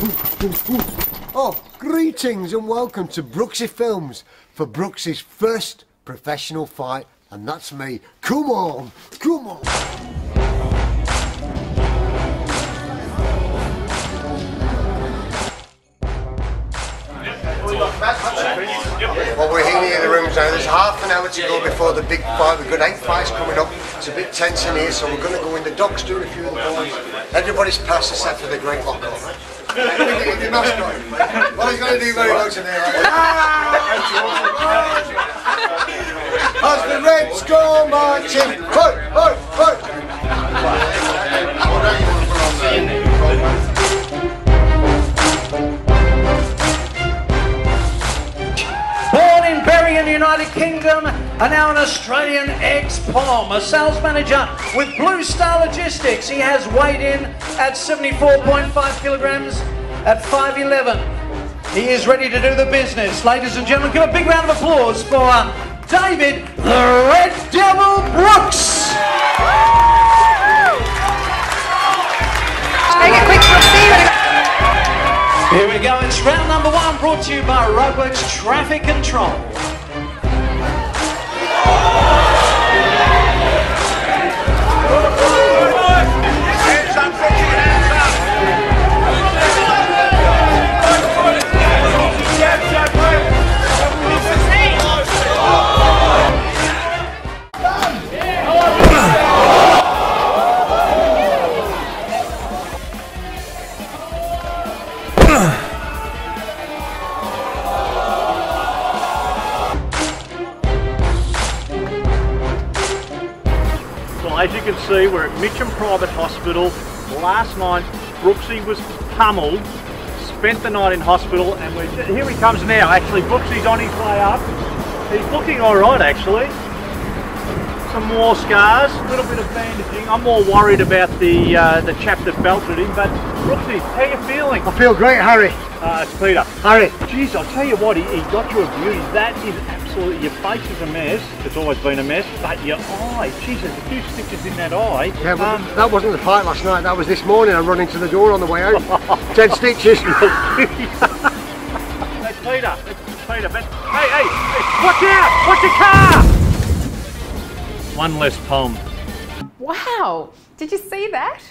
Oh, greetings and welcome to Brooksy Films for Brooksy's first professional fight, and that's me. Come on, come on. Well, we're here in the rooms now. There's half an hour to go before the big fight. We've got eight fights coming up. It's a bit tense in here, so we're going to go in. The doc's doing a few of the boys. Everybody's passed except for the great lock-up. The mascot. Well, he's going to do very well today. As the Reds go marching. Hoy, hoy, in the United Kingdom and now an Australian ex-POM, a sales manager with Blue Star Logistics. He has weighed in at 74.5 kilograms at 5'11". He is ready to do the business. Ladies and gentlemen, give a big round of applause for David the Red Devil Brooks. Make it quick, Here we go. It's round number one brought to you by Roadworks Traffic Control. As you can see, we're at Mitcham Private Hospital. Last night, Brooksy was pummeled, spent the night in hospital, and we're, here he comes now. Actually, Brooksy's on his way up. He's looking all right, actually. Some more scars, a little bit of bandaging. I'm more worried about the uh, the chap that belted him, but Brooksy, how you feeling? I feel great, Harry. Uh, it's Peter. Harry. Jeez, I'll tell you what, he, he got you a beauty. That is absolutely, your face is a mess. It's always been a mess, but your eye, jeez, there's a few stitches in that eye. Yeah, but Um, that wasn't the fight last night. That was this morning. I run into the door on the way out. Ten stitches. That's Peter. That's Peter. But hey, hey, hey, watch out! Watch your car! One less palm. Wow. Did you see that?